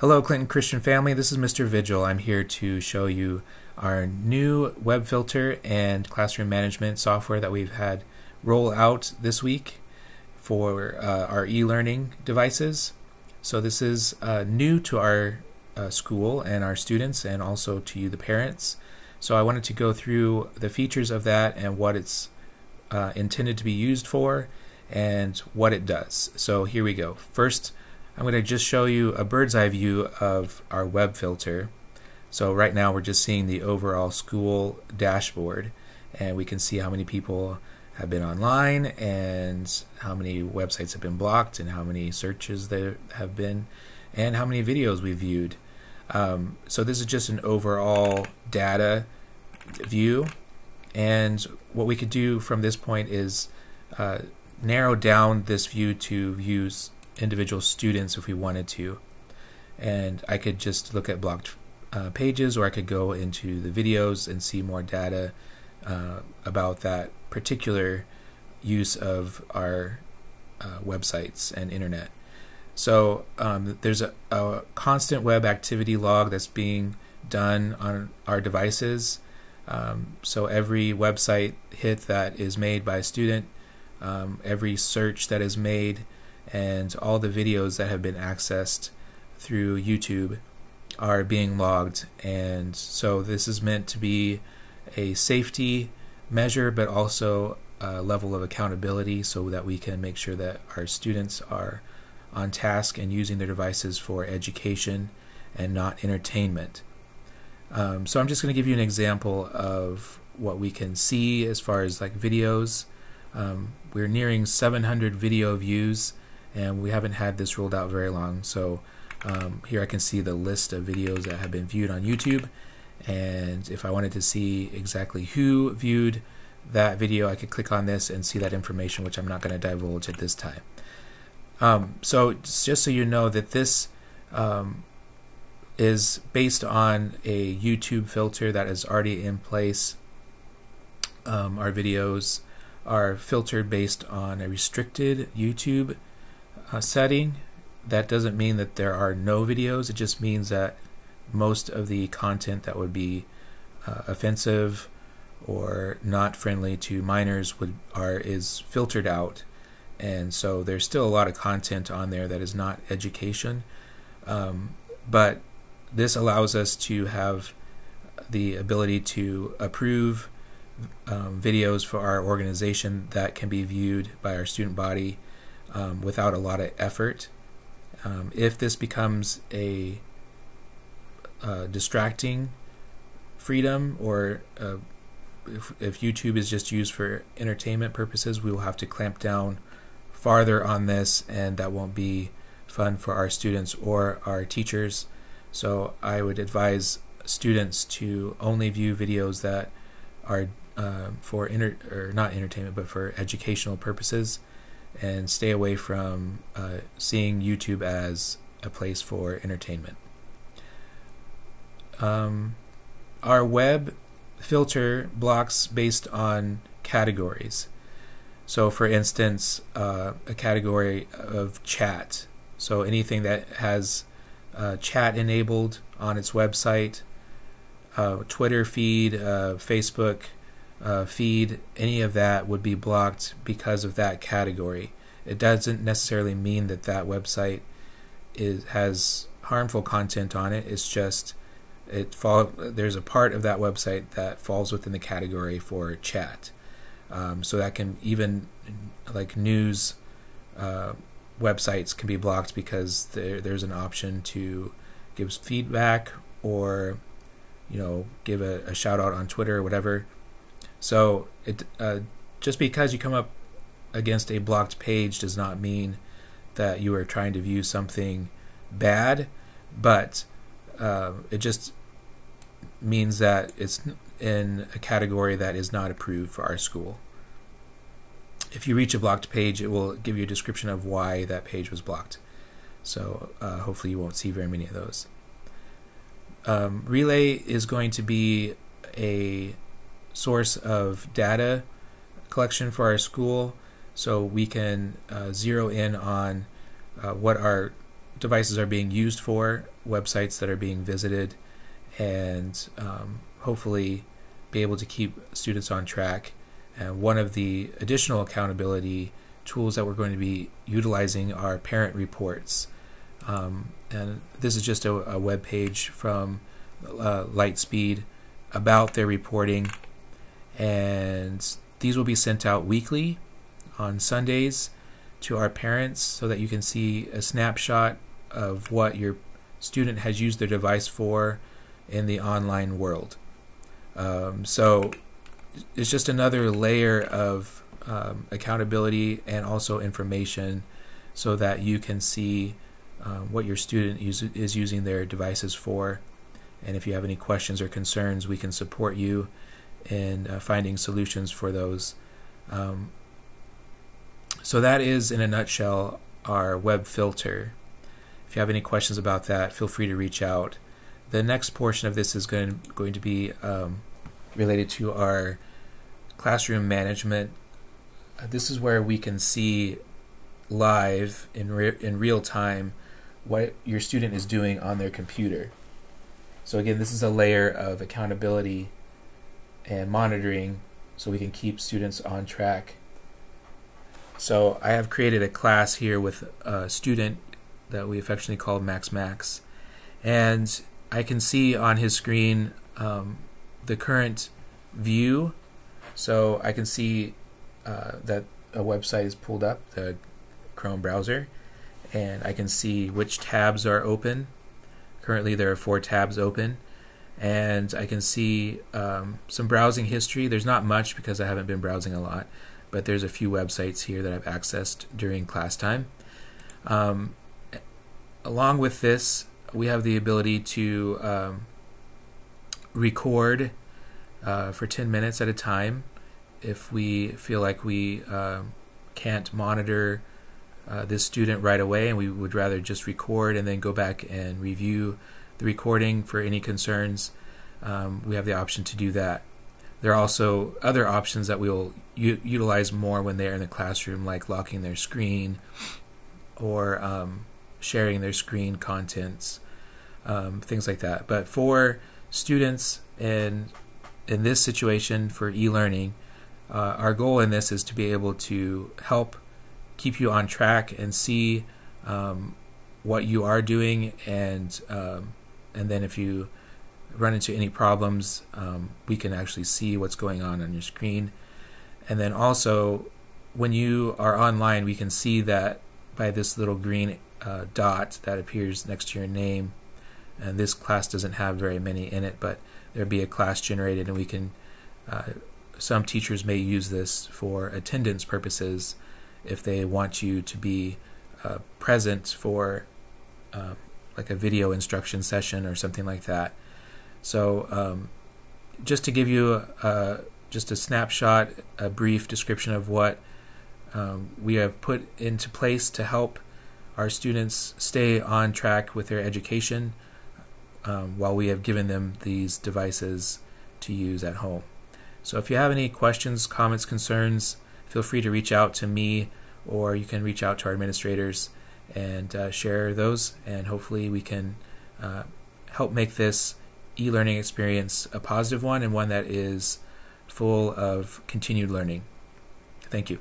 Hello, Clinton Christian family. This is Mr. Vigil. I'm here to show you our new web filter and classroom management software that we've had roll out this week for uh, our e-learning devices. So this is uh, new to our uh, school and our students and also to you, the parents. So I wanted to go through the features of that and what it's uh, intended to be used for and what it does. So here we go. First, I'm going to just show you a bird's eye view of our web filter. So right now we're just seeing the overall school dashboard and we can see how many people have been online and how many websites have been blocked and how many searches there have been and how many videos we viewed. Um, so this is just an overall data view and what we could do from this point is uh, narrow down this view to views individual students if we wanted to. And I could just look at blocked uh, pages or I could go into the videos and see more data uh, about that particular use of our uh, websites and internet. So um, there's a, a, constant web activity log that's being done on our devices. Um, so every website hit that is made by a student, um, every search that is made, and all the videos that have been accessed through YouTube are being logged. And so this is meant to be a safety measure, but also a level of accountability so that we can make sure that our students are on task and using their devices for education and not entertainment. Um, so I'm just going to give you an example of what we can see as far as like videos. Um, we're nearing 700 video views and we haven't had this rolled out very long. So um, here I can see the list of videos that have been viewed on YouTube. And if I wanted to see exactly who viewed that video, I could click on this and see that information, which I'm not going to divulge at this time. Um, so just so you know that this um, is based on a YouTube filter that is already in place. Um, our videos are filtered based on a restricted YouTube uh, setting. That doesn't mean that there are no videos. It just means that most of the content that would be uh, offensive or not friendly to minors would are is filtered out, and so there's still a lot of content on there that is not education. Um, but this allows us to have the ability to approve um, videos for our organization that can be viewed by our student body um, without a lot of effort. Um, if this becomes a uh, distracting freedom or uh, if, if YouTube is just used for entertainment purposes, we will have to clamp down farther on this, and that won't be fun for our students or our teachers. So I would advise students to only view videos that are uh, for inter- or not entertainment, but for educational purposes and stay away from uh, seeing YouTube as a place for entertainment. Um, our web filter blocks based on categories. So, for instance, uh, a category of chat. So, anything that has uh, chat enabled on its website, uh, Twitter feed, uh, Facebook, uh, feed, any of that would be blocked because of that category. It doesn't necessarily mean that that website is has harmful content on it. It's just it fall there's a part of that website that falls within the category for chat. Um, so that can even like news uh, websites can be blocked because there, there's an option to give feedback or you know give a, a shout out on Twitter or whatever so it uh, just because you come up against a blocked page does not mean that you are trying to view something bad, but uh, it just means that it's in a category that is not approved for our school. If you reach a blocked page, it will give you a description of why that page was blocked. So uh, hopefully you won't see very many of those. Um, Relay is going to be a source of data collection for our school so we can uh, zero in on uh, what our devices are being used for, websites that are being visited, and um, hopefully be able to keep students on track. And one of the additional accountability tools that we're going to be utilizing are parent reports. Um, and this is just a, a web page from uh, Lightspeed about their reporting. And these will be sent out weekly on Sundays to our parents so that you can see a snapshot of what your student has used their device for in the online world. Um, so it's just another layer of um, accountability and also information so that you can see um, what your student use, is using their devices for. And if you have any questions or concerns, we can support you in uh, finding solutions for those. Um, so that is, in a nutshell, our web filter. If you have any questions about that, feel free to reach out. The next portion of this is going, going to be um, related to our classroom management. Uh, this is where we can see live in, re- in real time what your student is doing on their computer. So again, this is a layer of accountability and monitoring so we can keep students on track so I have created a class here with a student that we affectionately call Max Max. And I can see on his screen um, the current view. So I can see uh, that a website is pulled up, the Chrome browser, and I can see which tabs are open. Currently, there are four tabs open, and I can see um, some browsing history. There's not much because I haven't been browsing a lot, but there's a few websites here that I've accessed during class time. Um, along with this, we have the ability to um, record uh, for 10 minutes at a time if we feel like we uh, can't monitor uh, this student right away and we would rather just record and then go back and review the recording for any concerns. Um, we have the option to do that. There are also other options that we'll u- utilize more when they're in the classroom, like locking their screen or um, sharing their screen contents, um, things like that. But for students in in this situation for e-learning, uh, our goal in this is to be able to help keep you on track and see um, what you are doing, and um, and then if you run into any problems, um, we can actually see what's going on on your screen. And then also, when you are online, we can see that by this little green uh, dot that appears next to your name. And this class doesn't have very many in it, but there'd be a class generated, and we can. Uh, some teachers may use this for attendance purposes if they want you to be uh, present for uh, like a video instruction session or something like that. So, um, just to give you a, just a snapshot, a brief description of what um, we have put into place to help our students stay on track with their education um, while we have given them these devices to use at home. So, if you have any questions, comments, concerns, feel free to reach out to me or you can reach out to our administrators and uh, share those, and hopefully, we can uh, help make this e learning experience a positive one and one that is full of continued learning. Thank you.